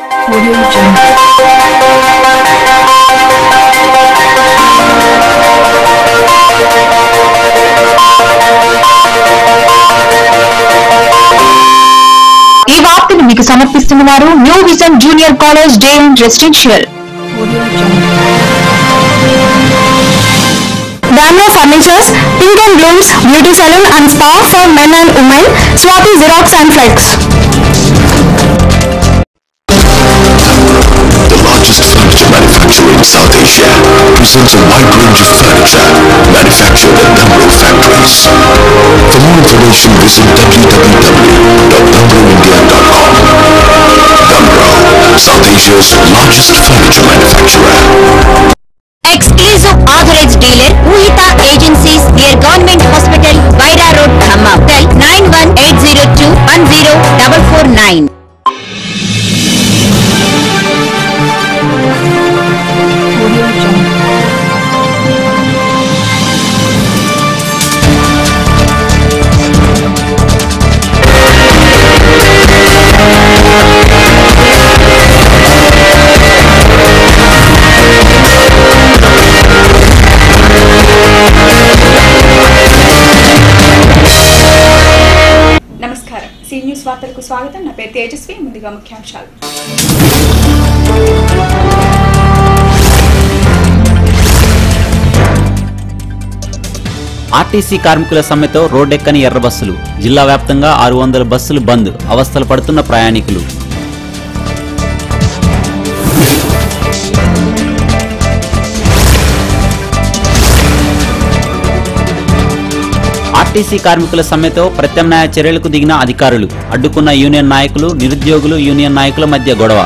Audio Jungle. ఈ వార్తను మీకు సమర్పిస్తున్నవారు New Vision Junior College Day and Residential Audio Dano Furnitures, Pink and Blooms, Beauty Salon and Spa for men and women, Swati Xerox and Flex. manufacturing South Asia presents a wide range of furniture manufactured at Namro factories. For more information, visit www.namroindia.com. Namro, South Asia's largest furniture manufacturer. Exclusive authorized dealer, Uhita Agencies, near Government Hospital, Vaira Road, Khamma. Tell 91802 స్వాగతం. నా పేరు తేజస్వి. ముందుగా ముఖ్యాంశాలు. RTC కార్మికుల సమ్మెతో రోడ్డెక్కని ఎర్ర బస్సులు. జిల్లా వ్యాప్తంగా ఆరు వందల బస్సులు బంద్. అవస్థలు పడుతున్న ప్రయాణికులు. ఆర్టీసీ కార్మికుల సమ్మెతో ప్రత్యామ్నాయ చర్యలకు దిగిన అధికారులు అడ్డుకున్న యూనియన్ నాయకులు నిరుద్యోగులు యూనియన్ నాయకుల మధ్య గొడవ.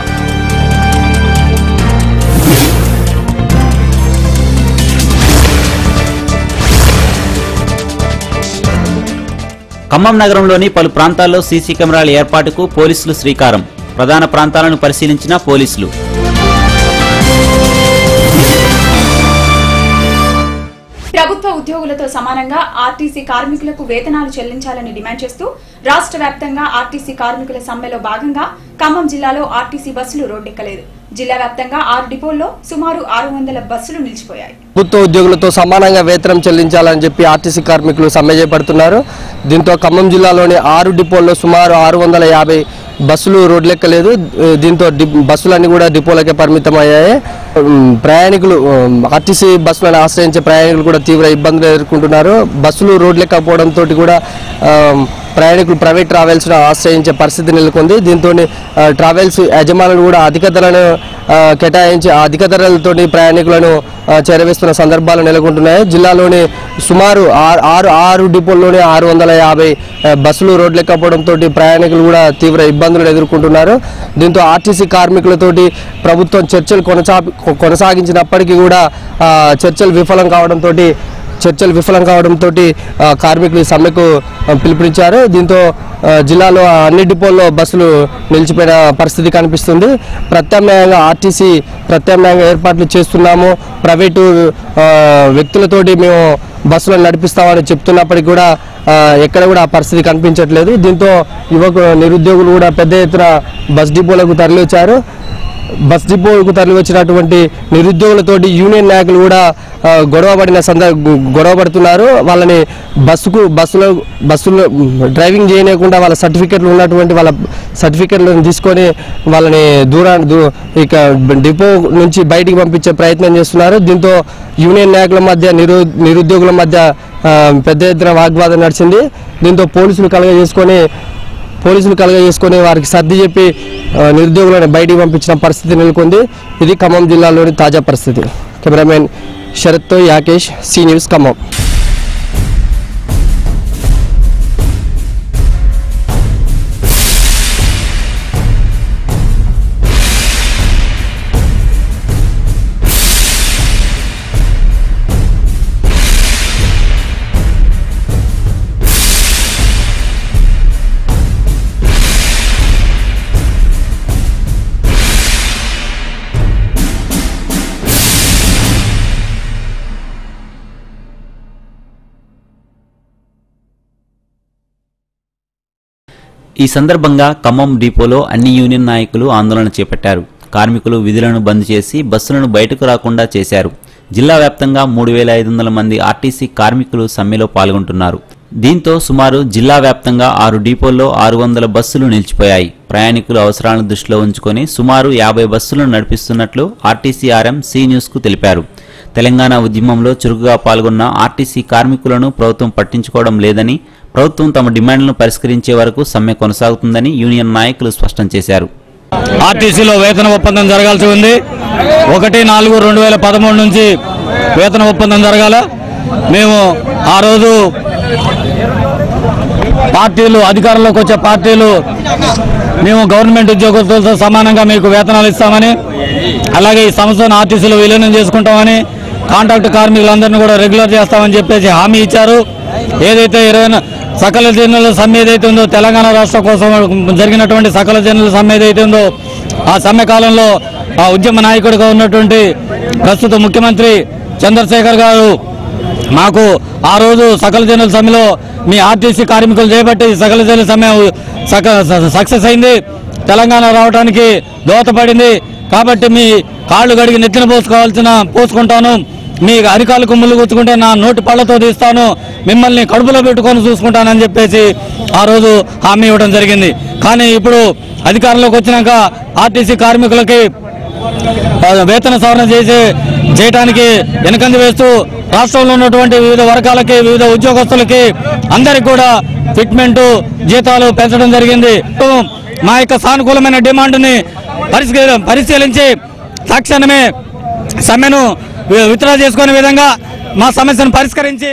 ఖమ్మం నగరంలోని పలు ప్రాంతాల్లో సీసీ కెమెరాల ఏర్పాటుకు పోలీసులు శ్రీకారం. ప్రధాన ప్రాంతాలను పరిశీలించిన పోలీసులు. ప్రభుత్వ ఉద్యోగులతో సమానంగా ఆర్టీసీ కార్మికులకు వేతనాలు చెల్లించాలని డిమాండ్ చేస్తూ రాష్ట్ర వ్యాప్తంగా ఆర్టీసీ కార్మికుల సమ్మెలో భాగంగా ఖమ్మం జిల్లాలో ఆర్టీసీ బస్సులు రోడ్డెక్కలేదు. జిల్లా వ్యాప్తంగా ఆరు డిపోల్లో సుమారు ఆరు వందల బస్సులు నిలిచిపోయాయి. ప్రభుత్వ ఉద్యోగులతో సమానంగా వేతనం చెల్లించాలని చెప్పి ఆర్టీసీ కార్మికులు సమ్మె చేపడుతున్నారు. దీంతో ఖమ్మం జిల్లాలోని ఆరు డిపోల్లో సుమారు ఆరు వందల యాభై బస్సులు రోడ్లెక్కలేదు. దీంతో బస్సులన్నీ కూడా డిపోలకే పరిమితం అయ్యాయి ప్రయాణికులు ఆర్టీసీ బస్సులను ఆశ్రయించే ప్రయాణికులు కూడా తీవ్ర ఇబ్బందులు ఎదుర్కొంటున్నారు. బస్సులు రోడ్లెక్కకపోవడంతో కూడా ప్రయాణికులు ప్రైవేట్ ట్రావెల్స్ను ఆశ్రయించే పరిస్థితి నెలకొంది. దీంతో ట్రావెల్స్ యజమానులు కూడా అధిక ధరలను కేటాయించి అధిక ధరలతోటి ప్రయాణికులను చేరవేస్తున్న సందర్భాలు నెలకొంటున్నాయి. జిల్లాలోని సుమారు ఆరు ఆరు ఆరు డిపోల్లోనే ఆరు వందల యాభై ఆ, బస్సులు రోడ్లెక్కపోవడంతో ప్రయాణికులు కూడా తీవ్ర ఇబ్బందులు ఎదుర్కొంటున్నారు. దీంతో ఆర్టీసీ కార్మికులతోటి ప్రభుత్వం చర్చలు కొనసా కొనసాగించినప్పటికీ కూడా చర్చలు విఫలం కావడంతో చర్చలు విఫలం కావడంతో కార్మికులు సమ్మెకు పిలుపునిచ్చారు. దీంతో ఆ, జిల్లాలో అన్ని డిపోల్లో బస్సులు నిలిచిపోయిన పరిస్థితి కనిపిస్తుంది. ప్రత్యామ్నాయంగా ఆర్టీసీ ప్రత్యామ్నాయంగా ఏర్పాట్లు చేస్తున్నాము. ప్రైవేటు వ్యక్తులతోటి మేము బస్సులను నడిపిస్తామని చెప్తున్నప్పటికీ కూడా ఎక్కడ కూడా ఆ పరిస్థితి కనిపించట్లేదు. దీంతో యువకు నిరుద్యోగులు కూడా పెద్ద ఎత్తున బస్ డిపోలకు తరలివచ్చారు. బస్ డిపోకు తరలి వచ్చినటువంటి నిరుద్యోగులతోటి యూనియన్ నాయకులు కూడా ఆ, గొడవ పడిన సందర్భ గొడవ పడుతున్నారు వాళ్ళని బస్సుకు బస్సులో బస్సులో డ్రైవింగ్ చేయలేకుండా వాళ్ళ సర్టిఫికెట్లు ఉన్నటువంటి వాళ్ళ సర్టిఫికెట్లను తీసుకొని వాళ్ళని దూరాన్ని దూ ఇక డిపో నుంచి బయటికి పంపించే ప్రయత్నం చేస్తున్నారు. దీంతో యూనియన్ నాయకుల మధ్య నిరు నిరుద్యోగుల మధ్య పెద్ద ఎత్తున వాగ్వాదం నడిచింది. దీంతో పోలీసులు కలగజేసుకొని పోలీసులు కలగజేసుకొని వారికి సర్ది చెప్పి నిరుద్యోగులను బయటికి పంపించిన పరిస్థితి నెలకొంది. ఇది ఖమ్మం జిల్లాలోని తాజా పరిస్థితి. కెమెరామెన్ శరత్తో యాకేష్ సీ న్యూస్ ఖమ్మం. ఈ సందర్భంగా ఖమ్మం డిపోలో అన్ని యూనియన్ నాయకులు ఆందోళన చేపట్టారు. కార్మికులు విధులను బంద్ చేసి బస్సులను బయటకు రాకుండా చేశారు. జిల్లా వ్యాప్తంగా మూడు వేల ఐదు వందల మంది ఆర్టీసీ కార్మికులు సమ్మెలో పాల్గొంటున్నారు. దీంతో సుమారు జిల్లా వ్యాప్తంగా ఆరు డిపోల్లో ఆరు వందల బస్సులు నిలిచిపోయాయి. ప్రయాణికుల అవసరాలను దృష్టిలో ఉంచుకొని సుమారు యాభై బస్సులను నడిపిస్తున్నట్లు ఆర్టీసీ ఆర్ఎం సి న్యూస్కు తెలిపారు. తెలంగాణ ఉద్యమంలో చురుకుగా పాల్గొన్న ఆర్టీసీ కార్మికులను ప్రభుత్వం పట్టించుకోవడం లేదని ప్రభుత్వం తమ డిమాండ్లను పరిష్కరించే వరకు సమ్మె కొనసాగుతుందని యూనియన్ నాయకులు స్పష్టం చేశారు. ఆర్టీసీలో వేతన ఒప్పందం జరగాల్సి ఉంది. ఒకటి నాలుగు రెండు వేల పదమూడు నుంచి వేతన ఒప్పందం జరగాల. మేము ఆ రోజు పార్టీలు అధికారంలోకి వచ్చే పార్టీలు మేము గవర్నమెంట్ ఉద్యోగస్తులతో సమానంగా మీకు వేతనాలు ఇస్తామని అలాగే ఈ సంస్థను ఆర్టీసీలో విలీనం చేసుకుంటామని కాంట్రాక్ట్ కార్మికులందరినీ కూడా రెగ్యులర్ చేస్తామని చెప్పేసి హామీ ఇచ్చారు. ఏదైతే ఇరవై సకల జనుల సమ్మె ఏదైతే ఉందో తెలంగాణ రాష్ట్రం కోసం జరిగినటువంటి సకల జనుల సమ్మె ఏదైతే ఉందో ఆ సమ్మె కాలంలో ఆ ఉద్యమ నాయకుడిగా ఉన్నటువంటి ప్రస్తుత ముఖ్యమంత్రి చంద్రశేఖర్ గారు మాకు ఆ రోజు సకల జనుల సమ్మెలో మీ ఆర్టీసీ కార్మికులు చేపట్టి సకల జనుల సమ్మె సక్సెస్ అయింది. తెలంగాణ రావడానికి దోహదపడింది. కాబట్టి మీ కాళ్ళు గడిగి నెత్తిన పోసుకోవాల్సిన పోసుకుంటాను. మీ అరికాలు కుమ్ములు గుచ్చుకుంటే నా నోటి పళ్ళతో తీస్తాను. మిమ్మల్ని కడుపులో పెట్టుకొని చూసుకుంటానని చెప్పేసి ఆ రోజు హామీ ఇవ్వడం జరిగింది. కానీ ఇప్పుడు అధికారంలోకి వచ్చినాక ఆర్టీసీ కార్మికులకి వేతన సవరణ చేసి చేయటానికి వెనకంది వేస్తూ రాష్ట్రంలో ఉన్నటువంటి వివిధ వర్గాలకి వివిధ ఉద్యోగస్తులకి అందరికి కూడా ఫిట్మెంట్ జీతాలు పెంచడం జరిగింది. మా యొక్క సానుకూలమైన డిమాండ్ని పరిశీలి పరిశీలించి తక్షణమే సమ్మెను విత్డ్రా చేసుకునే విధంగా మా సమస్యను పరిష్కరించి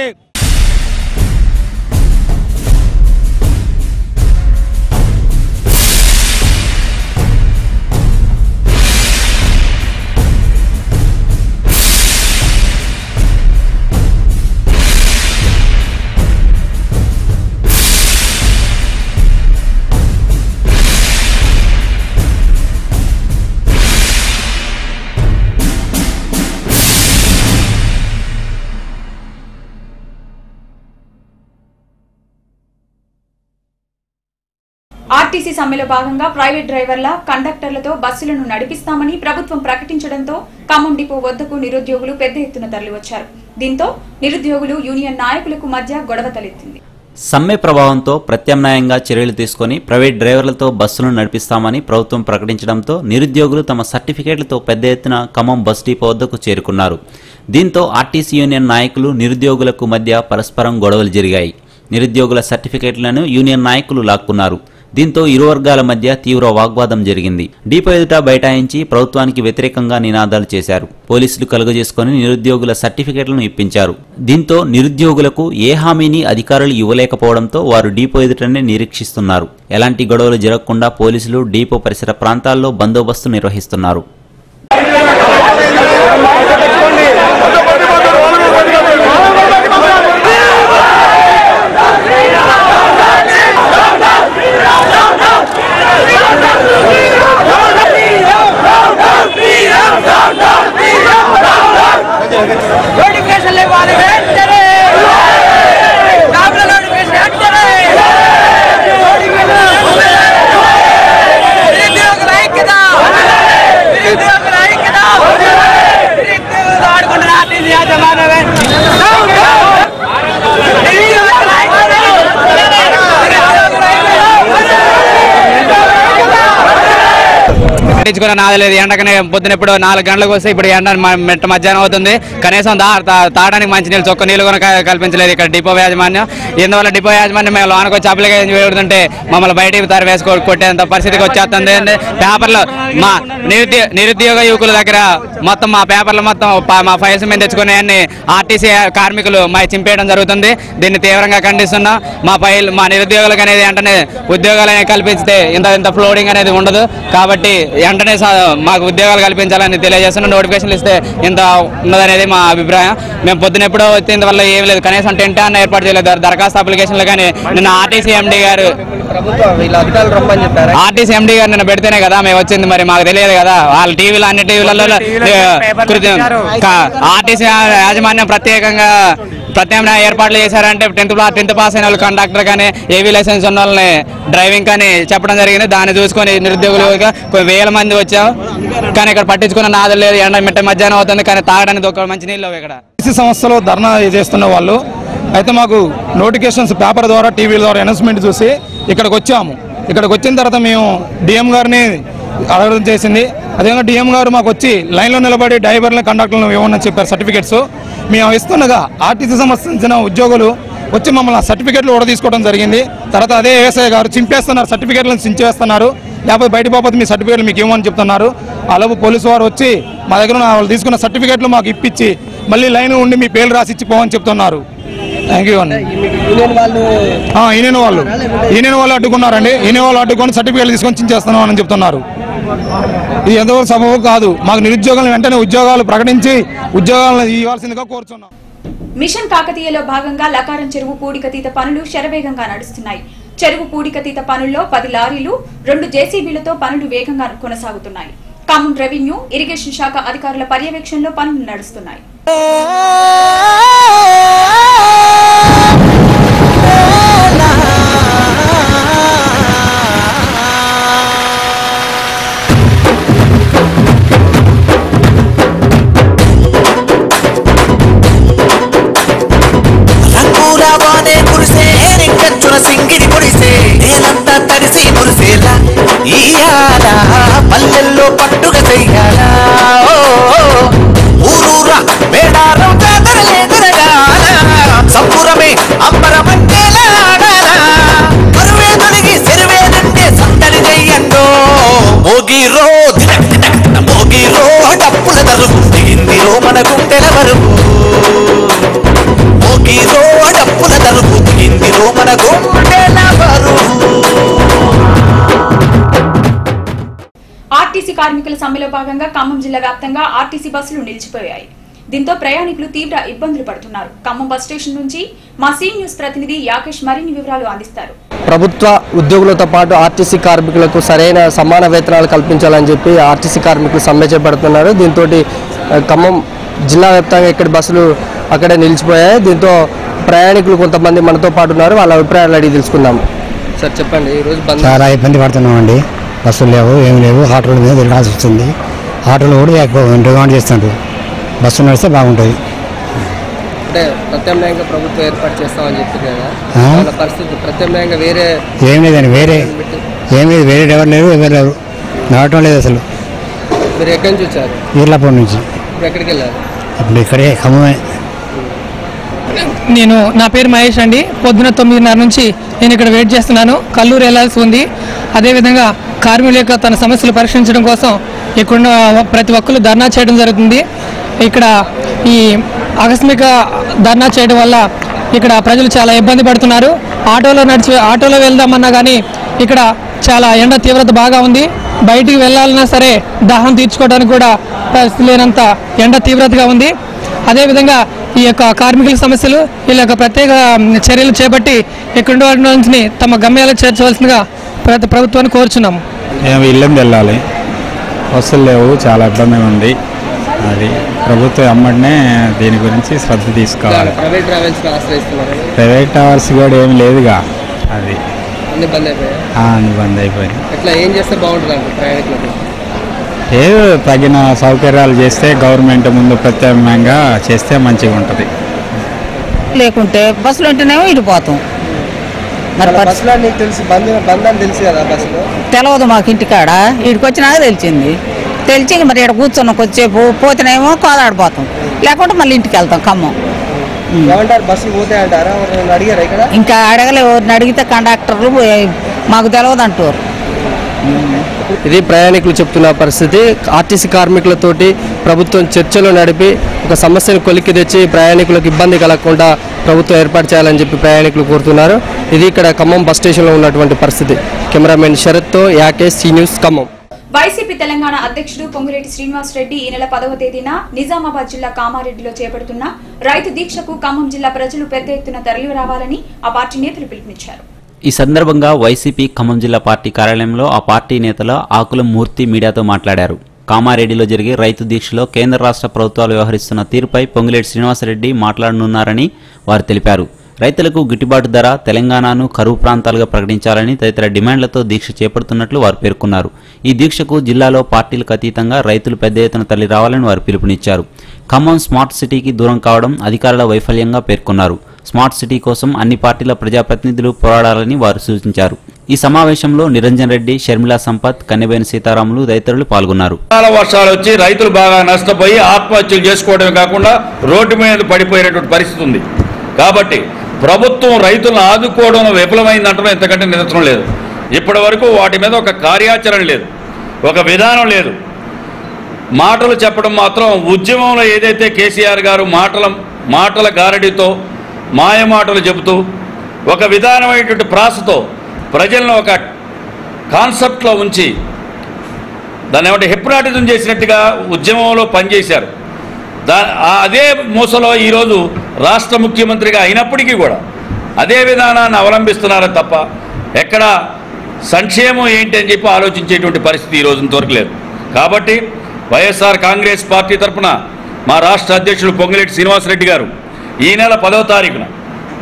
సమ్మెలో భాగంగా ప్రైవేట్ డ్రైవర్ల కండక్టర్లతో బస్సులను నడిపిస్తామని ప్రభుత్వం ప్రకటించడంతో ఖమ్మం డిపో వద్దకు నిరుద్యోగులు పెద్ద ఎత్తున తరలివచ్చారు. దీంతో నిరుద్యోగులు యూనియన్ నాయకులకు మధ్య గొడవ తలెత్తింది. సమ్మె ప్రభావంతో ప్రత్యామ్నాయంగా చర్యలు తీసుకొని ప్రైవేట్ డ్రైవర్లతో బస్సులను నడిపిస్తామని ప్రభుత్వం ప్రకటించడంతో నిరుద్యోగులు తమ సర్టిఫికేట్లతో పెద్ద ఎత్తున ఖమ్మం బస్ డిపో వద్దకు చేరుకున్నారు. దీంతో ఆర్టీసీ యూనియన్ నాయకులు నిరుద్యోగులకు మధ్య పరస్పరం గొడవలు జరిగాయి. నిరుద్యోగుల సర్టిఫికేట్లను యూనియన్ నాయకులు లాక్కున్నారు. దీంతో ఇరు వర్గాల మధ్య తీవ్ర వాగ్వాదం జరిగింది. డిపో ఎదుట బైఠాయించి ప్రభుత్వానికి వ్యతిరేకంగా నినాదాలు చేశారు. పోలీసులు కలుగజేసుకుని నిరుద్యోగుల సర్టిఫికెట్లను ఇప్పించారు. దీంతో నిరుద్యోగులకు ఏ హామీని అధికారులు ఇవ్వలేకపోవడంతో వారు డిపో ఎదుటనే నిరీక్షిస్తున్నారు. ఎలాంటి గొడవలు జరగకుండా పోలీసులు డిపో పరిసర ప్రాంతాల్లో బందోబస్తు నిర్వహిస్తున్నారు నోటిఫికేషన్లు ఇవ్వాలి వెంటనే జాబ్ల నోటిఫికేషన్ వెంటనే నిరుద్యోగుల ఐక్యత నిరుద్యోగుల ఐక్యత నిరుద్యోగులు ఆడుకుంటున్న ఆర్టీసీ యాజమాన్యమే నిరుద్యోగుల ఐక్యత కూడా నాదలేదు. ఎండకనే పొద్దున ఇప్పుడు నాలుగు గంటలకు వస్తే ఇప్పుడు ఎండ మెట్ట మధ్యాహ్నం అవుతుంది. కనీసం తాగడానికి మంచి నీళ్ళు చొక్క నీళ్ళు కూడా కల్పించలేదు ఇక్కడ డిపో యాజమాన్యం. ఇందువల్ల డిపో యాజమాన్యం మేము లోనకు వచ్చి అప్లికేషన్ పెడుతుంటే మమ్మల్ని బయటికి తర వేసుకో కొట్టేంత పరిస్థితికి వచ్చేస్తుంది పేపర్లు మా నిరుద్యోగ నిరుద్యోగ యువకుల దగ్గర మొత్తం మా పేపర్లు మొత్తం మా ఫైల్స్ మీద తెచ్చుకునే ఆర్టీసీ కార్మికులు మా చింపేయడం జరుగుతుంది. దీన్ని తీవ్రంగా ఖండిస్తున్నాం. మా ఫైల్ మా నిరుద్యోగులకు అనేది వెంటనే ఉద్యోగాలు కల్పిస్తే ఇంత ఇంత ఫ్లోడింగ్ అనేది ఉండదు. కాబట్టి వెంటనే స- మాకు ఉద్యోగాలు కల్పించాలని తెలియజేస్తున్నాం నోటిఫికేషన్లు ఇస్తే ఇంత ఉన్నదనేది మా అభిప్రాయం. మేము పొద్దున ఎప్పుడో వచ్చే వల్ల ఏం లేదు. కనీసం టెంట్ అన్న ఏర్పాటు చేయలేదు. దర- దరఖాస్తు అప్లికేషన్లు కానీ నిన్న ఆర్టీసీ ఎండి గారు ఆర్టీసీ ఎండి గారు నిన్న పెడితేనే కదా మేము వచ్చింది మరి. మాకు తెలియదు కదా. వాళ్ళ టీవీలో అన్ని టీవీలలో ఆర్టీసీ యాజమాన్యం ప్రత్యేకంగా ప్రత్యామ్నాయ ఏర్పాట్లు చేశారంటే టెన్త్ టెన్త్ పాస్ అయిన వాళ్ళు కండక్టర్ కానీ ఏవీ లైసెన్స్ ఉన్న వాళ్ళని డ్రైవింగ్ కానీ చెప్పడం జరిగింది. దాన్ని చూసుకొని నిరుద్యోగులుగా కొన్ని వేల మంది వచ్చాం. కానీ ఇక్కడ పట్టించుకున్న నాదు లేదు. ఎండ మిట్ట మధ్యాహ్నం అవుతుంది. కానీ తాగడానికి ఒక మంచి నీళ్ళు ఇక్కడ. ఎస్సీ సంస్థలో ధర్నా చేస్తున్న వాళ్ళు అయితే మాకు నోటిఫికేషన్స్ పేపర్ ద్వారా టీవీల ద్వారా అనౌన్స్మెంట్ చూసి ఇక్కడికి వచ్చాము. ఇక్కడికి వచ్చిన తర్వాత మేము డిఎం గారిని అడగడం చేసింది. అదేవిధంగా డిఎం గారు మాకు వచ్చి లైన్లో నిలబడి డ్రైవర్లను కండక్టర్లను ఇవ్వమని చెప్పారు సర్టిఫికేట్స్. మేము ఇస్తుండగా ఆర్టీసీ సంబంధించిన ఉద్యోగులు వచ్చి మమ్మల్ని సర్టిఫికేట్లు కూడా తీసుకోవడం జరిగింది. తర్వాత అదే ఏఎస్ఐ గారు చింపేస్తున్నారు సర్టిఫికేట్లను చించేస్తున్నారు. లేకపోతే బయట పోతే మీ సర్టిఫికేట్లు మీకు ఇవ్వమని చెప్తున్నారు. అలాగే పోలీసు వారు వచ్చి మా దగ్గర వాళ్ళు తీసుకున్న సర్టిఫికేట్లు మాకు ఇప్పించి మళ్ళీ లైన్ ఉండి మీ పేర్లు రాసి ఇచ్చి పోవని చెప్తున్నారు. థ్యాంక్ యూ అండి యూనియన్ వాళ్ళు యూనియన్ వాళ్ళు. యూనియన్ వాళ్ళు అడ్డుకున్నారండి. యూనియన్ వాళ్ళు అడ్డుకొని సర్టిఫికేట్లు తీసుకొని చించేస్తున్నాం అని చెప్తున్నారు. ఇది ఎంతవరకు సంభవం కాదు. మాకు నిరుద్యోగులను వెంటనే ఉద్యోగాలు ప్రకటించి ఉద్యోగాలను ఇవ్వాల్సిందిగా కోరుతున్నాం మిషన్ కాకతీయలో భాగంగా లకారం చెరువు పూడికతీత పనులు శరవేగంగా నడుస్తున్నాయి. చెరువు పూడికతీత పనుల్లో పది లారీలు రెండు జేసీబీలతో పనులు వేగంగా కొనసాగుతున్నాయి. కామన్ రెవెన్యూ ఇరిగేషన్ శాఖ అధికారుల పర్యవేక్షణలో పనులు నడుస్తున్నాయి. కార్మికుల సమ్మెలో భాగంగా ఖమ్మం జిల్లా వ్యాప్తంగా ఆర్టీసీ బస్సులు నిలిచిపోయాయి. దీంతో ప్రయాణికులు తీవ్ర ఇబ్బందులు పడుతున్నారు. ఖమ్మం బస్ స్టేషన్ నుంచి మా సీ న్యూస్ ప్రతినిధి యాకేష్ మరిన్ని వివరాలు అందిస్తారు. ప్రభుత్వ ఉద్యోగులతో పాటు ఆర్టీసీ కార్మికులకు సరైన సమాన వేతనాలు కల్పించాలని చెప్పి ఆర్టీసీ కార్మికులు సమ్మె చేపడుతున్నారు. దీంతో ఖమ్మం జిల్లా వ్యాప్తంగా ఇక్కడ బస్సులు అక్కడే నిలిచిపోయాయి. దీంతో ప్రయాణికులు కొంతమంది మనతో పాటు ఉన్నారు. వాళ్ళ అభిప్రాయాలు అడిగి తెలుసుకుందాం. సార్ చెప్పండి. ఈరోజు బంద్ చాలా ఇబ్బంది పడుతున్నామండి. బస్సులు లేవు ఏం లేవు ఆటోల మీద తిరగాల్సి వస్తుంది. ఆటోలు కూడా డిమాండ్ చేస్తుంటారు బస్సు నడిస్తే బాగుంటుంది. అంటే ప్రత్యామ్నాయంగా ప్రభుత్వం ఏర్పాటు చేస్తామని కదా. పరిస్థితి ప్రత్యామ్నాయంగా వేరే ఏం లేదండి వేరే. ఏం లేదు వేరే డ్రైవర్ లేరు ఎవరు లేరు. నడవటం లేదు అసలు. మీరు ఎక్కడి నుంచి వచ్చారు? ఈర్లాపూర్ నుంచి. ఎక్కడికి వెళ్ళారు? ఇప్పుడు ఇక్కడే ఖమ్మమే నేను నా పేరు మహేష్ అండి. పొద్దున తొమ్మిదిన్నర నుంచి నేను ఇక్కడ వెయిట్ చేస్తున్నాను. కల్లూరు వెళ్ళాల్సి ఉంది. అదేవిధంగా కార్మికుల యొక్క తన సమస్యలు పరిష్కరించడం కోసం ఇక్కడున్న ప్రతి ఒక్కరు ధర్నా చేయడం జరుగుతుంది. ఇక్కడ ఈ ఆకస్మిక ధర్నా చేయడం వల్ల ఇక్కడ ప్రజలు చాలా ఇబ్బంది పడుతున్నారు. ఆటోలో నడిచి ఆటోలో వెళ్దామన్నా కానీ ఇక్కడ చాలా ఎండ తీవ్రత బాగా ఉంది. బయటికి వెళ్ళాలన్నా సరే దాహం తీర్చుకోవడానికి కూడా లేనంత ఎండ తీవ్రతగా ఉంది. అదేవిధంగా ఈ యొక్క కార్మికుల సమస్యలు వీళ్ళ యొక్క ప్రత్యేక చర్యలు చేపట్టి ఇక్కడ నుంచి తమ గమ్యాలకు చేర్చవలసిందిగా ప్ర- ప్రభుత్వాన్ని కోరుచున్నాము. మేము ఇల్లం వెళ్ళాలి. బస్సులు లేవు చాలా ఇబ్బందిగా ఉంది. అది ప్రభుత్వం అమ్మడినే దీని గురించి శ్రద్ధ తీసుకోవాలి. ప్రైవేట్ ట్రావెల్స్ కూడా ఏమి లేదుగా అది. అన్ని బంద్ అయిపోయాయి? ఆ, అని బంద్ అయిపోయింది ఎట్లా ఏం చేస్తే బాగుంటుంది ఏదో తగిన సౌకర్యాలు చేస్తే గవర్నమెంట్ ముందు ప్రత్యామ్నాయంగా చేస్తే మంచిగా ఉంటుంది. లేకుంటే బస్సులు ఉంటేనేమో ఇటు పోతాం. మరి బస్సులో నీకు తెలిసి బంద్ బంద్ అని తెలుసు కదా బస్సులో? తెలవదు మాకు ఇంటికాడ. ఇక్కడికి వచ్చినాక తెలిసింది. తెలిసి మరి ఇక్కడ కూర్చున్నాం కొద్దిసేపు పోతేనేమో కోదాడిపోతాం లేకుంటే మళ్ళీ ఇంటికి వెళ్తాం ఖమ్మం. ఉమ్. ఏమంటారు బస్సులు పోతాయి అంటారా? ఎవరైనా అడిగారా ఇక్కడ? ఇంకా అడగలే ఎవరిని అడిగితే కండక్టర్లు "ఏ, మాకు తెలియదు అంటారు. ఇది ప్రయాణికులు చెప్తున్న పరిస్థితి. ఆర్టీసీ కార్మికులతోటి ప్రభుత్వం చర్చలు నడిపి ఒక సమస్యను కొలిక్కి తెచ్చి ప్రయాణికులకు ఇబ్బంది కలగకుండా ప్రభుత్వం ఏర్పాటు చేయాలని చెప్పి ప్రయాణికులు కోరుతున్నారు. ఇది ఇక్కడ ఖమ్మం బస్ స్టేషన్లో ఉన్నటువంటి పరిస్థితి. Cameraman శరత్తో Yake C News Khammam. YCP Telangana అధ్యక్షుడు పొంగులేటి శ్రీనివాస్ రెడ్డి ఈ నెల పదవ తేదీన నిజామాబాద్ జిల్లా కామారెడ్డిలో చేపడుతున్న రైతు దీక్షకు ఖమ్మం జిల్లా ప్రజలు పెద్ద ఎత్తున తరలి రావాలని ఆ పార్టీ నేతలు పిలుపునిచ్చారు. ఈ సందర్భంగా వైసీపీ ఖమ్మం జిల్లా పార్టీ కార్యాలయంలో ఆ పార్టీ నేతల ఆకుల మూర్తి మీడియాతో మాట్లాడారు. కామారెడ్డిలో జరిగే రైతు దీక్షలో కేంద్ర రాష్ట్ర ప్రభుత్వాలు వ్యవహరిస్తున్న తీరుపై పొంగులేటి శ్రీనివాసరెడ్డి మాట్లాడనున్నారని వారు తెలిపారు. రైతులకు గిట్టుబాటు ధర తెలంగాణను కరువు ప్రాంతాలుగా ప్రకటించాలని తదితర డిమాండ్లతో దీక్ష చేపడుతున్నట్లు వారు పేర్కొన్నారు. ఈ దీక్షకు జిల్లాలో పార్టీలకు అతీతంగా రైతులు పెద్ద ఎత్తున తరలి రావాలని వారు పిలుపునిచ్చారు. ఖమ్మం స్మార్ట్ సిటీకి దూరం కావడం అధికారుల వైఫల్యంగా పేర్కొన్నారు. స్మార్ట్ సిటీ కోసం అన్ని పార్టీల ప్రజాప్రతినిధులు పోరాడాలని వారు సూచించారు. ఈ సమావేశంలో నిరంజన్ రెడ్డి షర్మిలా సంపత్ కన్నెబేని సీతారాములు తదితరులు పాల్గొన్నారు. చాలా వర్షాలు వచ్చి రైతులు బాగా నష్టపోయి ఆత్మహత్యలు చేసుకోవడమే కాకుండా రోడ్డు మీద పడిపోయేటటువంటి పరిస్థితి ఉంది. కాబట్టి ప్రభుత్వం రైతులను ఆదుకోవడంలో విఫలమైందంటడం ఎంతకంటే నిదర్శనం లేదు. ఇప్పటి వరకు వాటి మీద ఒక కార్యాచరణ లేదు. ఒక విధానం లేదు. మాటలు చెప్పడం మాత్రం ఉద్యమంలో ఏదైతే కేసీఆర్ గారు మాటల మాటల గారడితో మాయమాటలు చెబుతూ ఒక విధానమైనటువంటి ప్రాసతో ప్రజలను ఒక కాన్సెప్ట్లో ఉంచి దాన్ని ఏమంటే హిప్నాటిజం చేసినట్టుగా ఉద్యమంలో పనిచేశారు. దా అదే మూసలో ఈరోజు రాష్ట్ర ముఖ్యమంత్రిగా అయినప్పటికీ కూడా అదే విధానాన్ని అవలంబిస్తున్నారే తప్ప ఎక్కడ సంక్షేమం ఏంటి అని చెప్పి ఆలోచించేటువంటి పరిస్థితి ఈ రోజున దొరకలేదు కాబట్టి వైఎస్ఆర్ కాంగ్రెస్ పార్టీ తరఫున మా రాష్ట్ర అధ్యక్షుడు పొంగిరెడ్డి శ్రీనివాసరెడ్డి గారు ఈ నెల పదవ తారీఖున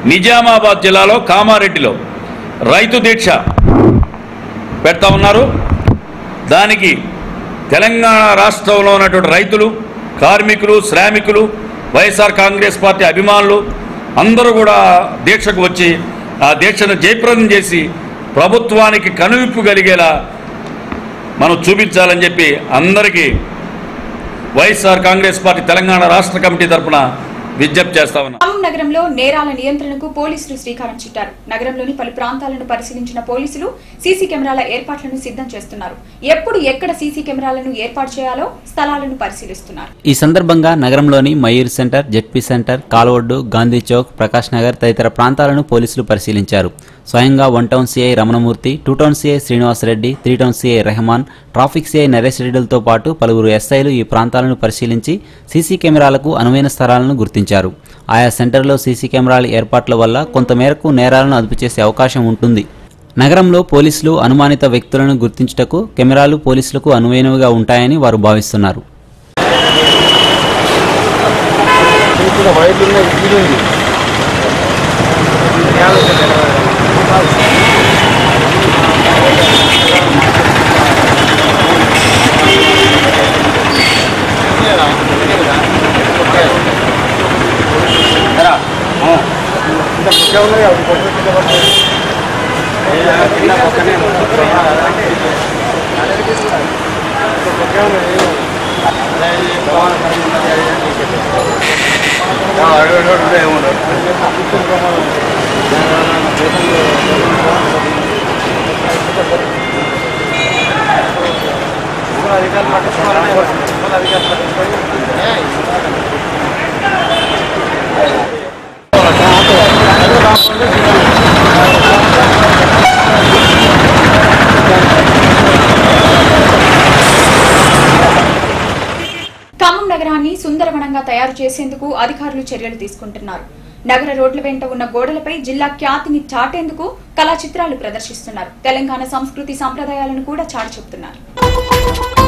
నిజామాబాద్ జిల్లాలో కామారెడ్డిలో రైతు దీక్ష పెడతా ఉన్నారు. దానికి తెలంగాణ రాష్ట్రంలో ఉన్నటువంటి రైతులు కార్మికులు శ్రామికులు వైఎస్ఆర్ కాంగ్రెస్ పార్టీ అభిమానులు అందరూ కూడా దీక్షకు వచ్చి ఆ దీక్షను జయప్రదం చేసి ప్రభుత్వానికి కనువిప్పు కలిగేలా మనం చూపించాలని చెప్పి అందరికీ వైఎస్ఆర్ కాంగ్రెస్ పార్టీ తెలంగాణ రాష్ట్ర కమిటీ తరపున విజ్ఞప్తి చేస్తా ఉన్నాం. ఖమ్మం నగరంలో నేరాల నియంత్రణకు పోలీసులు శ్రీకారం చుట్టారు. నగరంలోని పలు ప్రాంతాలను పరిశీలించిన పోలీసులు సీసీ కెమెరాల ఏర్పాట్లను సిద్ధం చేస్తున్నారు. ఎప్పుడు ఎక్కడ సీసీ కెమెరాలను ఏర్పాటు చేయాలో స్థలాలను పరిశీలిస్తున్నారు. ఈ సందర్భంగా నగరంలోని Mayur centre ZP centre Kalvoddu Gandhi Chowk Prakash Nagar తదితర ప్రాంతాలను పోలీసులు పరిశీలించారు. స్వయంగా one town CI Ramanamurthy two town CI Srinivasareddy three town CI Rahman traffic CI Naresh రెడ్డిలతో పాటు పలువురు ఎస్ఐలు ఈ ప్రాంతాలను పరిశీలించి సీసీ కెమెరాలకు అనువైన స్థలాలను గుర్తించారు. ఆయా సెంటర్లో సీసీ కెమెరాల ఏర్పాట్ల వల్ల కొంతమేరకు నేరాలను అదుపు చేసే అవకాశం ఉంటుంది. నగరంలో పోలీసులు అనుమానిత వ్యక్తులను గుర్తించుటకు కెమెరాలు పోలీసులకు అనువైనవిగా ఉంటాయని వారు భావిస్తున్నారు. escuchado uno y algo quedó más a hacer. verlo. Thank you. Khammam నగరాన్ని సుందరవనంగా తయారు చేసేందుకు అధికారులు చర్యలు తీసుకుంటున్నారు. నగర రోడ్ల వెంట ఉన్న గోడలపై జిల్లా ఖ్యాతిని చాటేందుకు కళా చిత్రాలు ప్రదర్శిస్తున్నారు. తెలంగాణ సంస్కృతి సంప్రదాయాలను కూడా చాటి చెప్తున్నారు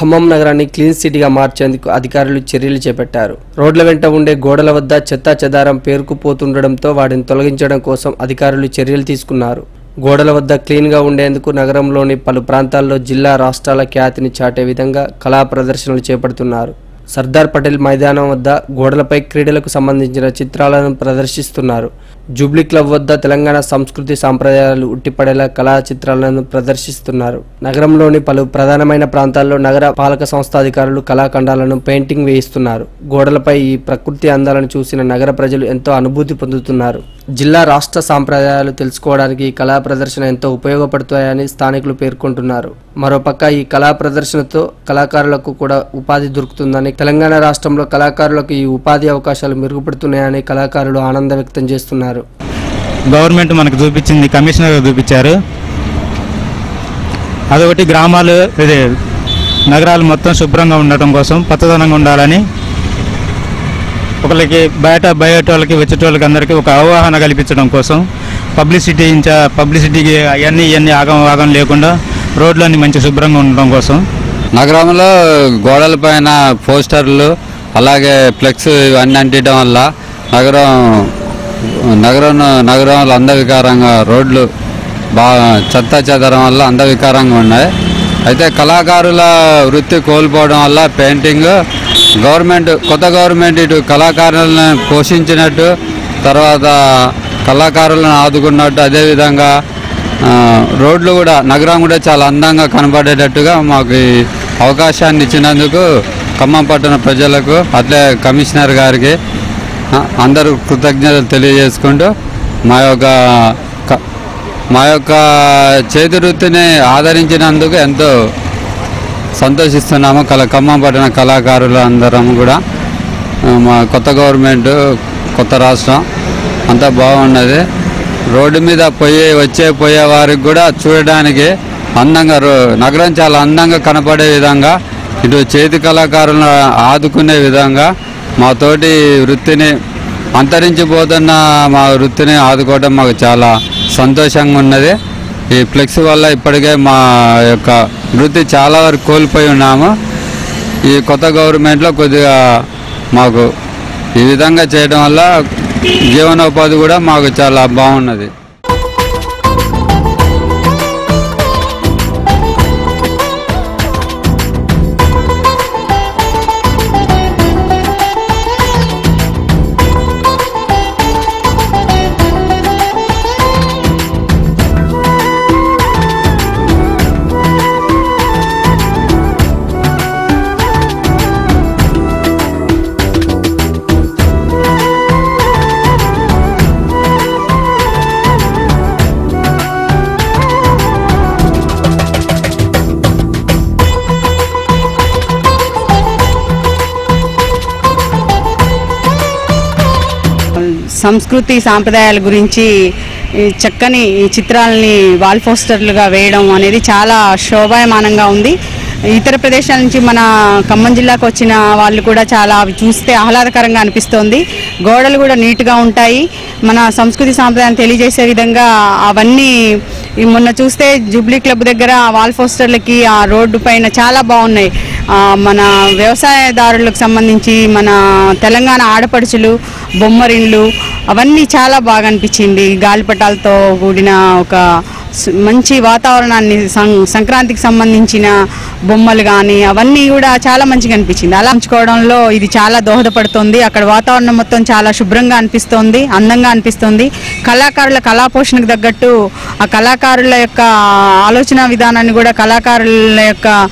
ఖమ్మం నగరాన్ని క్లీన్ సిటీగా మార్చేందుకు అధికారులు చర్యలు చేపట్టారు. రోడ్ల వెంట ఉండే గోడల వద్ద చెత్తా చెదారం పేరుకుపోతుండడంతో వాటిని తొలగించడం కోసం అధికారులు చర్యలు తీసుకున్నారు. గోడల వద్ద క్లీన్గా ఉండేందుకు నగరంలోని పలు ప్రాంతాల్లో జిల్లా రాష్ట్రాల ఖ్యాతిని చాటే విధంగా కళా ప్రదర్శనలు చేపడుతున్నారు. సర్దార్ పటేల్ మైదానం వద్ద గోడలపై క్రీడలకు సంబంధించిన చిత్రాలను ప్రదర్శిస్తున్నారు. జూబ్లీ క్లబ్ వద్ద తెలంగాణ సంస్కృతి సాంప్రదాయాలు ఉట్టిపడేలా కళా చిత్రాలను ప్రదర్శిస్తున్నారు. నగరంలోని పలు ప్రధానమైన ప్రాంతాల్లో నగర పాలక సంస్థ అధికారులు కళాఖండాలను పెయింటింగ్ వేయిస్తున్నారు. గోడలపై ఈ ప్రకృతి అందాలను చూసిన నగర ప్రజలు ఎంతో అనుభూతి పొందుతున్నారు. జిల్లా రాష్ట్ర సాంప్రదాయాలు తెలుసుకోవడానికి ఈ కళా ప్రదర్శన ఎంతో ఉపయోగపడుతాయని స్థానికులు పేర్కొంటున్నారు. మరోపక్క ఈ కళా ప్రదర్శనతో కళాకారులకు కూడా ఉపాధి దొరుకుతుందని తెలంగాణ రాష్ట్రంలో కళాకారులకు ఈ ఉపాధి అవకాశాలు మెరుగుపడుతున్నాయని కళాకారులు ఆనందం వ్యక్తం చేస్తున్నారు. గవర్నమెంట్ మనకు చూపించింది కమిషనర్ చూపించారు. అదొకటి గ్రామాలు ఇది నగరాలు మొత్తం శుభ్రంగా ఉండటం కోసం పచ్చదనంగా ఉండాలని ఒకరికి బయట బయట వాళ్ళకి వచ్చేటోళ్ళకి అందరికీ ఒక అవగాహన కల్పించడం కోసం పబ్లిసిటీ ఇంకా పబ్లిసిటీకి అవన్నీ ఇవన్నీ ఆగం ఆగం లేకుండా రోడ్లన్నీ మంచి శుభ్రంగా ఉండడం కోసం. నగరంలో గోడల పైన పోస్టర్లు అలాగే ఫ్లెక్స్ ఇవన్నీ అంటించడం వల్ల నగరం నగరం నగరంలో అందవికారంగా రోడ్లు బాగా చెత్త చెదరం వల్ల అందవికారంగా ఉన్నాయి. అయితే కళాకారుల వృత్తి కోల్పోవడం వల్ల పెయింటింగ్ గవర్నమెంట్ కొత్త గవర్నమెంట్ ఇటు కళాకారులను పోషించినట్టు తర్వాత కళాకారులను ఆదుకున్నట్టు అదేవిధంగా రోడ్లు కూడా నగరం కూడా చాలా అందంగా కనబడేటట్టుగా మాకు అవకాశాన్ని ఇచ్చినందుకు ఖమ్మం పట్టణ ప్రజలకు అట్లే కమిషనర్ గారికి అందరూ కృతజ్ఞతలు తెలియజేసుకుంటూ మా యొక్క క- మా యొక్క చేతి వృత్తిని ఆదరించినందుకు ఎంతో సంతోషిస్తున్నాము. కళ ఖమ్మం పట్టణ కళాకారులు అందరం కూడా మా కొత్త గవర్నమెంట్ కొత్త రాష్ట్రం అంతా బాగున్నది. రోడ్డు మీద పోయే వచ్చే పోయే వారికి కూడా చూడడానికి అందంగా రో నగరం చాలా అందంగా కనపడే విధంగా ఇటు చేతి కళాకారులను ఆదుకునే విధంగా మా తోటి వృత్తిని అంతరించిపోతున్న మా వృత్తిని ఆదుకోవడం మాకు చాలా సంతోషంగా ఉన్నది. ఈ ఫ్లెక్స్ వల్ల ఇప్పటికే మా యొక్క వృత్తి చాలా వరకు కోల్పోయి ఉన్నాము. ఈ కొత్త గవర్నమెంట్లో కొద్దిగా మాకు ఈ విధంగా చేయడం వల్ల జీవనోపాధి కూడా మాకు చాలా బాగున్నది. సంస్కృతి సాంప్రదాయాల గురించి చక్కని చిత్రాలని వాల్ పోస్టర్లుగా వేయడం అనేది చాలా శోభాయమానంగా ఉంది. ఇతర ప్రదేశాల నుంచి మన ఖమ్మం జిల్లాకు వచ్చిన వాళ్ళు కూడా చాలా అవి చూస్తే ఆహ్లాదకరంగా అనిపిస్తోంది. గోడలు కూడా నీట్గా ఉంటాయి. మన సంస్కృతి సాంప్రదాయం తెలియజేసే విధంగా అవన్నీ మొన్న చూస్తే జూబ్లీ క్లబ్ దగ్గర వాల్ పోస్టర్లకి ఆ రోడ్డు పైన చాలా బాగున్నాయి. మన వ్యవసాయదారులకు సంబంధించి మన తెలంగాణ ఆడపడుచులు బొమ్మరిండ్లు అవన్నీ చాలా బాగా అనిపించింది. గాలిపటాలతో కూడిన ఒక మంచి వాతావరణాన్ని సం- సంక్రాంతికి సంబంధించిన బొమ్మలు కానీ అవన్నీ కూడా చాలా మంచిగా అనిపించింది. అలా ఉంచుకోవడంలో ఇది చాలా దోహదపడుతుంది. అక్కడ వాతావరణం మొత్తం చాలా శుభ్రంగా అనిపిస్తుంది అందంగా అనిపిస్తుంది. కళాకారుల కళా పోషణకు తగ్గట్టు ఆ కళాకారుల యొక్క ఆలోచన విధానాన్ని కూడా కళాకారుల యొక్క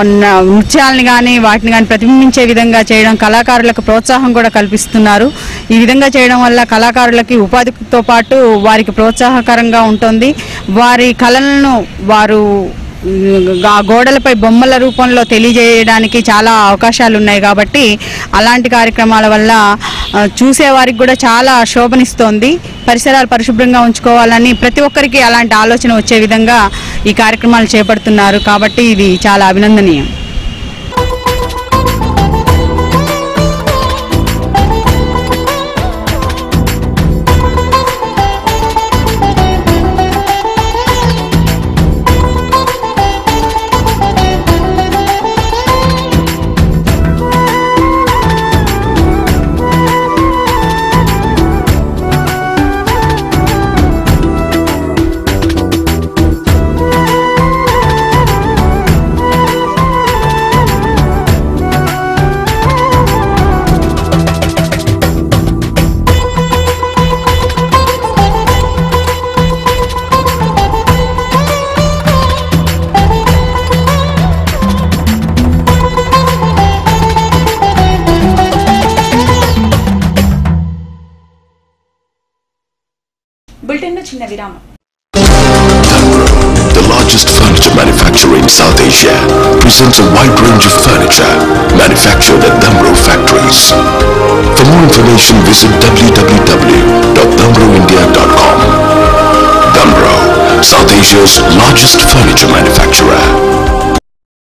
నృత్యాలని కానీ వాటిని కానీ ప్రతిబింబించే విధంగా చేయడం కళాకారులకు ప్రోత్సాహం కూడా కల్పిస్తున్నారు. ఈ విధంగా చేయడం వల్ల కళాకారులకి ఉపాధితో పాటు వారికి ప్రోత్సాహకరంగా ఉంటుంది. వారి కళలను వారు గోడలపై బొమ్మల రూపంలో తెలియజేయడానికి చాలా అవకాశాలు ఉన్నాయి కాబట్టి అలాంటి కార్యక్రమాల వల్ల చూసేవారికి కూడా చాలా శోభనిస్తోంది. పరిసరాలు పరిశుభ్రంగా ఉంచుకోవాలని ప్రతి ఒక్కరికి అలాంటి ఆలోచన వచ్చే విధంగా ఈ కార్యక్రమాలు చేపడుతున్నారు కాబట్టి ఇది చాలా అభినందనీయం. world's largest furniture manufacturer.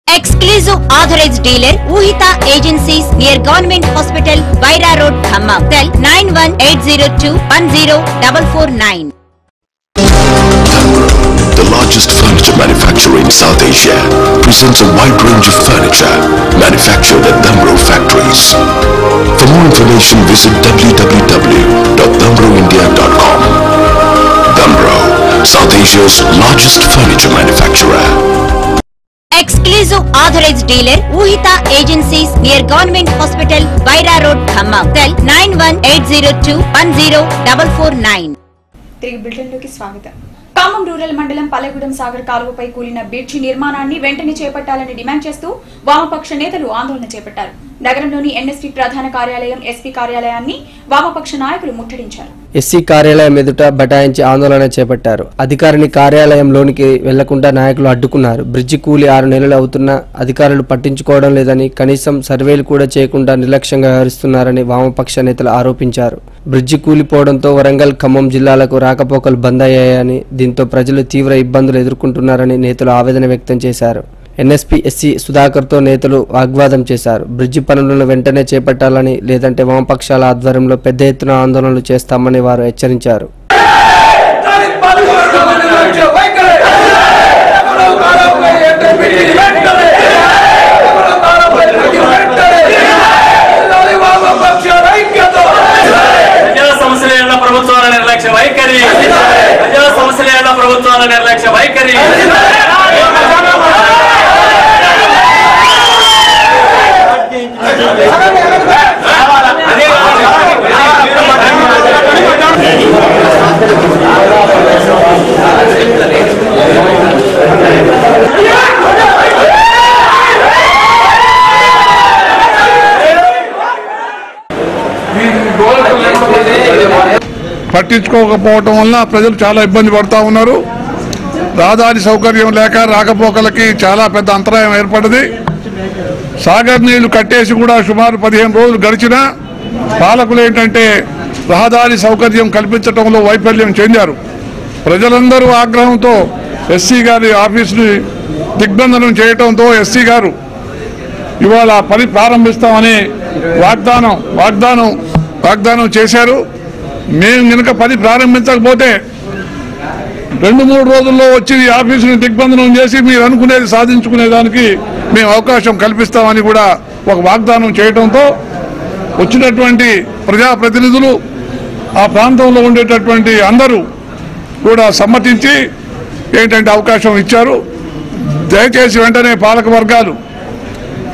Exclusive authorized dealer, Uhita Agencies near Government Hospital, Vaira Road, Khammam. Tell 91802-10449. The largest furniture manufacturer in South Asia presents a wide range of furniture manufactured at Damro factories. For more information, visit www.damroindia.com. Damro South Asia's largest furniture manufacturer. Exclusive authorize dealer Uhitha agencies near government hospital Wyra road Khammam cell nine one eight zero two one zero double four nine తిరిగి బ్రిటన్లోకి స్వాగతం Khammam rural మండలం పల్లెగూడెం సాగర్ కాలువపై కూలిన బీడ్చి నిర్మాణాన్ని వెంటనే చేపట్టాలని demand చేస్తూ వామపక్ష నేతలు ఆందోళన చేపట్టారు. నగరంలోని ఎన్ఎస్పీ ప్రధాన కార్యాలయం ఎస్పీ కార్యాలయాన్ని వామపక్ష నాయకులు ముట్టడించారు. ఎస్సీ కార్యాలయం ఎదుట బటాయించి ఆందోళన చేపట్టారు. అధికారిని కార్యాలయంలోనికి వెళ్ళకుండా నాయకులు అడ్డుకున్నారు. బ్రిడ్జి కూలి ఆరు నెలలు అవుతున్నా అధికారులు పట్టించుకోవడం లేదని కనీసం సర్వేలు కూడా చేయకుండా నిర్లక్ష్యంగా వ్యవహరిస్తున్నారని వామపక్ష నేతలు ఆరోపించారు. బ్రిడ్జి కూలిపోవడంతో వరంగల్ ఖమ్మం జిల్లాలకు రాకపోకలు బంద్ అయ్యాయని దీంతో ప్రజలు తీవ్ర ఇబ్బందులు ఎదుర్కొంటున్నారని నేతలు ఆవేదన వ్యక్తం చేశారు. ఎన్ఎస్పీ ఎస్సీ సుధాకర్తో నేతలు వాగ్వాదం చేశారు. బ్రిడ్జి పనులను వెంటనే చేపట్టాలని లేదంటే వామపక్షాల ఆధ్వర్యంలో పెద్ద ఎత్తున ఆందోళనలు చేస్తామని వారు హెచ్చరించారు ప్రజా సమస్యల ప్రభుత్వాల నిర్లక్ష్య వైఖరి. ప్రజా సమస్యల ప్రభుత్వాల నిర్లక్ష్య వైఖరి? పట్టించుకోకపోవటం వల్ల ప్రజలు చాలా ఇబ్బంది పడుతూ ఉన్నారు. రహదారి సౌకర్యం లేక రాకపోకలకి చాలా పెద్ద అంతరాయం ఏర్పడింది. సాగర్ నీళ్ళు కట్టేసి కూడా సుమారు పదిహేను రోజులు గడిచినా పాలకులు ఏంటంటే రహదారి సౌకర్యం కల్పించడంలో వైఫల్యం చెందారు. ప్రజలందరూ ఆగ్రహంతో ఎస్సీ గారి ఆఫీసుని దిగ్బంధనం చేయటంతో ఎస్సీ గారు ఇవాళ పని ప్రారంభిస్తామని వాగ్దానం వాగ్దానం వాగ్దానం చేశారు. మేము కనుక పని ప్రారంభించకపోతే రెండు మూడు రోజుల్లో వచ్చి ఈ ఆఫీసుని దిగ్బంధనం చేసి మీరు అనుకునేది సాధించుకునే దానికి మేము అవకాశం కల్పిస్తామని కూడా ఒక వాగ్దానం చేయడంతో వచ్చినటువంటి ప్రజాప్రతినిధులు ఆ ప్రాంతంలో ఉండేటటువంటి అందరూ కూడా సమ్మతించి ఏంటంటే అవకాశం ఇచ్చారు. దయచేసి వెంటనే పాలక వర్గాలు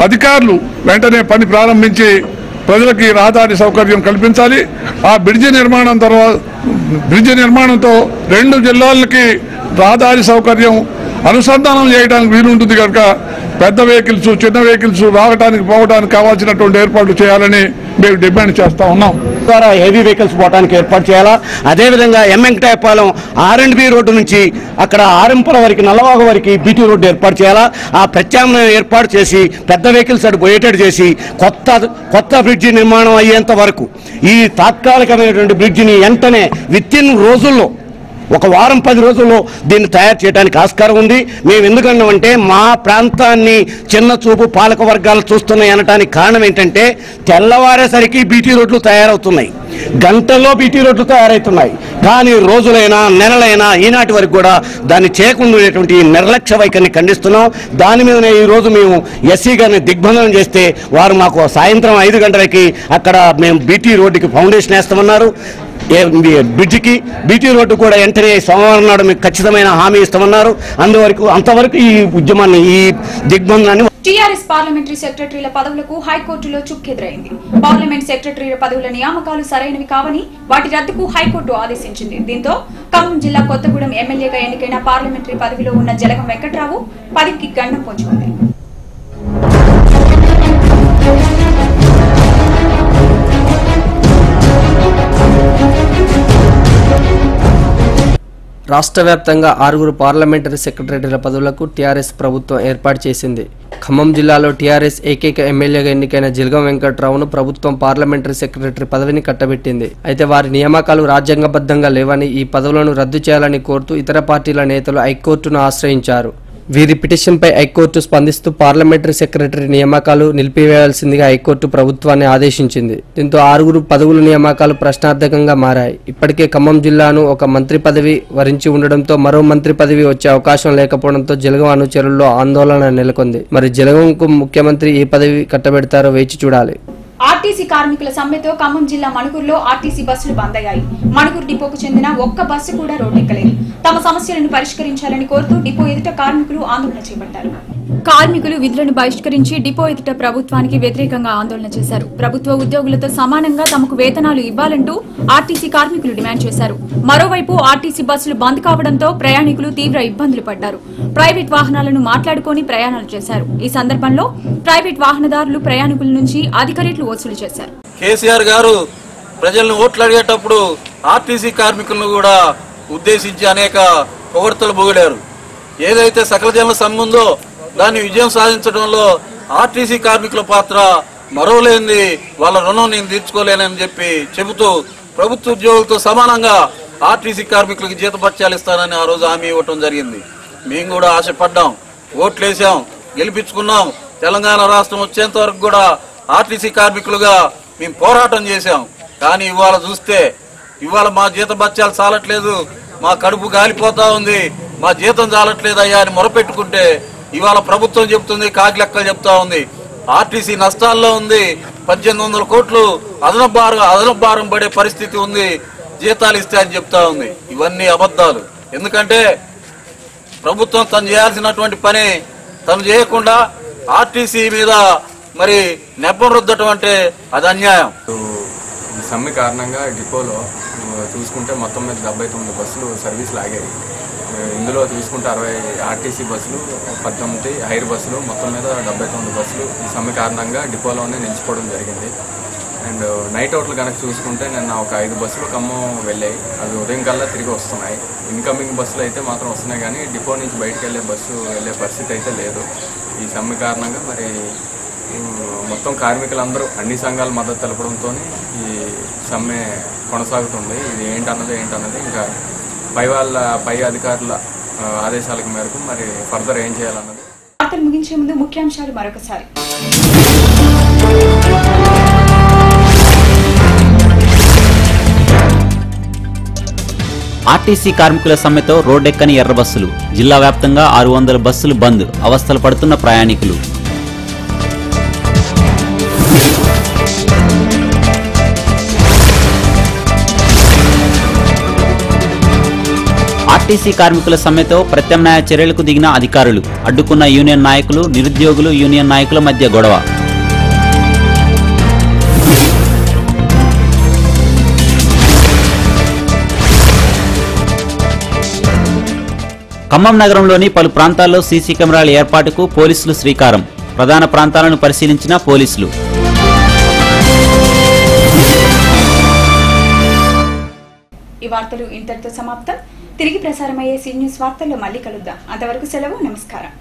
అధికారులు వెంటనే పని ప్రారంభించి ప్రజలకి రహదారి సౌకర్యం కల్పించాలి. ఆ బ్రిడ్జి నిర్మాణం తర్వాత బ్రిడ్జి నిర్మాణంతో రెండు జిల్లాలకి రహదారి సౌకర్యం అనుసంధానం చేయడానికి వీలుంటుంది కనుక పెద్ద వెహికల్స్ చిన్న వెహికల్స్ రావడానికి పోవడానికి కావాల్సినటువంటి ఏర్పాట్లు చేయాలని మేము డిమాండ్ చేస్తా ఉన్నాం. ద్వారా హెవీ వెహికల్స్ పోవడానికి ఏర్పాటు చేయాలా? అదేవిధంగా ఎంఎంకటాయపాలెం ఆర్ అండ్ బి రోడ్డు నుంచి అక్కడ ఆరంపుల వరకు నల్లవాగ వరకు బీటీ రోడ్డు ఏర్పాటు చేయాలా? ఆ ప్రత్యామ్నాయం ఏర్పాటు చేసి పెద్ద వెహికల్స్ అటు పోయేటట్టు చేసి కొత్త కొత్త బ్రిడ్జి నిర్మాణం అయ్యేంత వరకు ఈ తాత్కాలికమైనటువంటి బ్రిడ్జిని వెంటనే విత్ ఇన్ రోజుల్లో ఒక వారం పది రోజుల్లో దీన్ని తయారు చేయడానికి ఆస్కారం ఉంది. మేము ఎందుకన్నామంటే మా ప్రాంతాన్ని చిన్న చూపు పాలక వర్గాలు చూస్తున్నాయి అనటానికి కారణం ఏంటంటే తెల్లవారేసరికి బీటీ రోడ్లు తయారవుతున్నాయి. గంటల్లో బీటీ రోడ్లు తయారవుతున్నాయి కానీ రోజులైనా నెలలైనా ఈనాటి వరకు కూడా దాన్ని చేయకుండా ఉండేటువంటి నిర్లక్ష్య వైఖరిని ఖండిస్తున్నాం. దాని మీదనే ఈ రోజు మేము ఎస్సీ గారిని దిగ్బంధనం చేస్తే వారు మాకు సాయంత్రం ఐదు గంటలకి అక్కడ మేము బీటీ రోడ్డుకి ఫౌండేషన్ వేస్తామన్నారు. బ్రిడ్జికి బీటీ రోడ్డు కూడా వెంటనే సోమవారం నాడు మీకు ఖచ్చితమైన హామీ ఇస్తామన్నారు. అందువరకు అంతవరకు ఈ ఉద్యమాన్ని ఈ దిగ్బంధాన్ని టీఆర్ఎస్ పార్లమెంటరీ సెక్రటరీల పదవులకు హైకోర్టులో చుక్కెదురైంది. పార్లమెంట్ సెక్రటరీల పదవుల నియామకాలు సరైనవి కావని వాటి రద్దుకు హైకోర్టు ఆదేశించింది. దీంతో ఖమ్మం జిల్లా కొత్తగూడెం ఎమ్మెల్యేగా ఎన్నికైన పార్లమెంటరీ పదవిలో ఉన్న జలగం వెంకట్రావు పదికి గండం పుంజుకుంది. రాష్ట్ర వ్యాప్తంగా ఆరుగురు పార్లమెంటరీ సెక్రటరీల పదవులకు టీఆర్ఎస్ ప్రభుత్వం ఏర్పాటు చేసింది. ఖమ్మం జిల్లాలో టీఆర్ఎస్ ఏకైక ఎమ్మెల్యేగా ఎన్నికైన జిల్గం వెంకట్రావును ప్రభుత్వం పార్లమెంటరీ సెక్రటరీ పదవిని కట్టబెట్టింది. అయితే వారి నియామకాలు రాజ్యాంగబద్ధంగా లేవని ఈ పదవులను రద్దు చేయాలని కోరుతూ ఇతర పార్టీల నేతలు హైకోర్టును ఆశ్రయించారు. వీరి పిటిషన్పై హైకోర్టు స్పందిస్తూ పార్లమెంటరీ సెక్రటరీ నియామకాలు నిలిపివేయాల్సిందిగా హైకోర్టు ప్రభుత్వాన్ని ఆదేశించింది. దీంతో ఆరుగురు పదవుల నియామకాలు ప్రశ్నార్థకంగా మారాయి. ఇప్పటికే ఖమ్మం జిల్లాను ఒక మంత్రి పదవి వరించి ఉండడంతో మరో మంత్రి పదవి వచ్చే అవకాశం లేకపోవడంతో జలగం అనుచరుల్లో ఆందోళన నెలకొంది. మరి జలగంకు ముఖ్యమంత్రి ఏ పదవి కట్టబెడతారో వేచి చూడాలి. ఆర్టీసీ కార్మికుల సమ్మెతో ఖమ్మం జిల్లా మణుగూరులో ఆర్టీసీ బస్సులు బంద్ అయ్యాయి మణుగూరు డిపోకు చెందిన ఒక్క బస్సు కూడా రోడ్డెక్కలేదు. తమ సమస్యలను పరిష్కరించాలని కోరుతూ డిపో ఎదుట కార్మికులు ఆందోళన చేపట్టారు. కార్మికులు విధులను బహిష్కరించి డిపో ఎదుట ప్రభుత్వానికి వ్యతిరేకంగా ఆందోళన చేశారు. ప్రభుత్వ ఉద్యోగులతో సమానంగా తమకు వేతనాలు ఇవ్వాలంటూ ఆర్టీసీ కార్మికులు డిమాండ్ చేశారు. మరోవైపు ఆర్టీసీ బస్సులు బంద్ కావడంతో ప్రయాణికులు తీవ్ర ఇబ్బందులు పడ్డారు. ప్రైవేట్ వాహనాలను మాట్లాడుకొని ప్రయాణాలు చేశారు. ఈ సందర్భంలో ప్రైవేట్ వాహనదారులు ప్రయాణికుల నుంచి అధిక రేట్లు వసూలు చేశారు. కేసీఆర్ గారు ప్రజలను ఓట్లు అడిగేటప్పుడు ఆర్టీసీ కార్మికులను కూడా ఉద్దేశించి అనేక పొగడ్తలు పొగిడారు. ఏదైతే సకల జనుల సమ్మె దాన్ని విజయం సాధించడంలో ఆర్టీసీ కార్మికుల పాత్ర మరోలేంది వాళ్ళ రుణం నేను తీర్చుకోలేనని చెప్పి చెబుతూ ప్రభుత్వ ఉద్యోగులతో సమానంగా ఆర్టీసీ కార్మికులకు జీతపత్యాలు ఇస్తానని ఆ రోజు హామీ ఇవ్వటం జరిగింది. మేము కూడా ఆశపడ్డాం. ఓట్లేసాం. గెలిపించుకున్నాం. తెలంగాణ రాష్ట్రం వచ్చేంత వరకు కూడా ఆర్టీసీ కార్మికులుగా మేము పోరాటం చేశాం. కానీ ఇవాళ చూస్తే ఇవాళ మా జీత బత్యాలు చాలట్లేదు. మా కడుపు గాలిపోతా ఉంది. మా జీతం చాలట్లేదు అయ్యా అని మొరపెట్టుకుంటే ఇవాళ ప్రభుత్వం చెప్తుంది కాకి లెక్కలు చెప్తా ఉంది. ఆర్టీసీ నష్టాల్లో ఉంది. పద్దెనిమిది వందల కోట్లు అదనపు భారం అదనపు భారం పడే పరిస్థితి ఉంది. జీతాలు ఇస్తే అని చెప్తా ఉంది. ఇవన్నీ అబద్ధాలు. ఎందుకంటే ప్రభుత్వం తను చేయాల్సినటువంటి పని తను చేయకుండా ఆర్టీసీ మీద మరి నెప్పం రుద్దటం అంటే అది అన్యాయం. ఈ సమ్మె కారణంగా డిపోలో చూసుకుంటే మొత్తం మీద డెబ్బై తొమ్మిది బస్సులు సర్వీసులు ఆగాయి. ఇందులో చూసుకుంటే అరవై ఆర్టీసీ బస్సులు పద్దెనిమిది హైర్ బస్సులు మొత్తం మీద డెబ్బై తొమ్మిది బస్సులు ఈ సమ్మె కారణంగా డిపోలోనే నిలిచిపోవడం జరిగింది. అండ్ నైట్ అవుట్లు కనుక చూసుకుంటే నిన్న ఒక ఐదు బస్సులు ఖమ్మం వెళ్ళాయి. అవి ఉదయం కల్లా తిరిగి వస్తున్నాయి. ఇన్కమింగ్ బస్సులు అయితే మాత్రం వస్తున్నాయి కానీ డిపో నుంచి బయటకు వెళ్ళే బస్సు వెళ్ళే పరిస్థితి అయితే లేదు. ఈ సమ్మె కారణంగా మరి మొత్తం కార్మికులందరూ అన్ని సంఘాల మద్దతు తెలపడంతో ఈ సమ్మె కొనసాగుతుంది. ఇది ఏంటన్నది ఏంటన్నది ఇంకా పై వాళ్ళ పై అధికారుల ఆదేశాల మేరకు మరి ఫర్దర్ ఏం చేయాలన్నది. ముగించే ముందు ముఖ్యాంశాలు మరొకసారి. ఆర్టీసీ కార్మికుల సమ్మెతో రోడ్డెక్కని ఎర్ర బస్సులు. జిల్లా వ్యాప్తంగా ఆరు వందల బస్సులు బంద్. అవస్థలు పడుతున్న ప్రయాణికులు. ఆర్టీసీ కార్మికుల సమ్మెతో ప్రత్యామ్నాయ చర్యలకు దిగిన అధికారులు. అడ్డుకున్న యూనియన్ నాయకులు నిరుద్యోగులు యూనియన్ నాయకుల మధ్య గొడవ. ఖమ్మం నగరంలోని పలు ప్రాంతాల్లో సీసీ కెమెరాల ఏర్పాటుకు పోలీసులు శ్రీకారం. ప్రధాన ప్రాంతాలను పరిశీలించిన పోలీసులు. ఈ వార్తలు ఇంతటితో సమాప్తం. తిరిగి ప్రసారమయ్యే సీ న్యూస్ వార్తల్లో మళ్ళీ కలుద్దాం. అంతవరకు సెలవు నమస్కారం.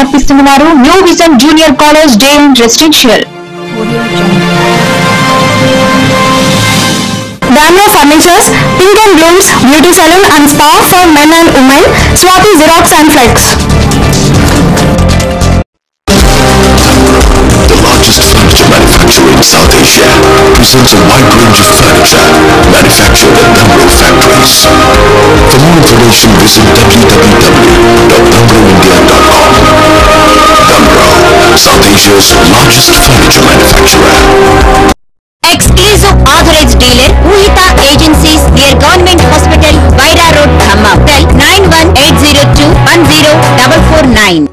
సమర్పిస్తున్నారు new vision junior college day residential Daniel Furnitures, Pink and Blooms, Beauty Salon and Spa for men and women, Swati Xerox and Flex. The largest furniture manufacturer in South Asia, presents a wide range of furniture manufactured at Namro factories. For more information, visit www.namroindia.com. South Asia's largest furniture manufacturer. Exclusive authorized dealer, Uhita Agencies, near Government Hospital, Vaira Road, Khammam. Tell 91802 10449.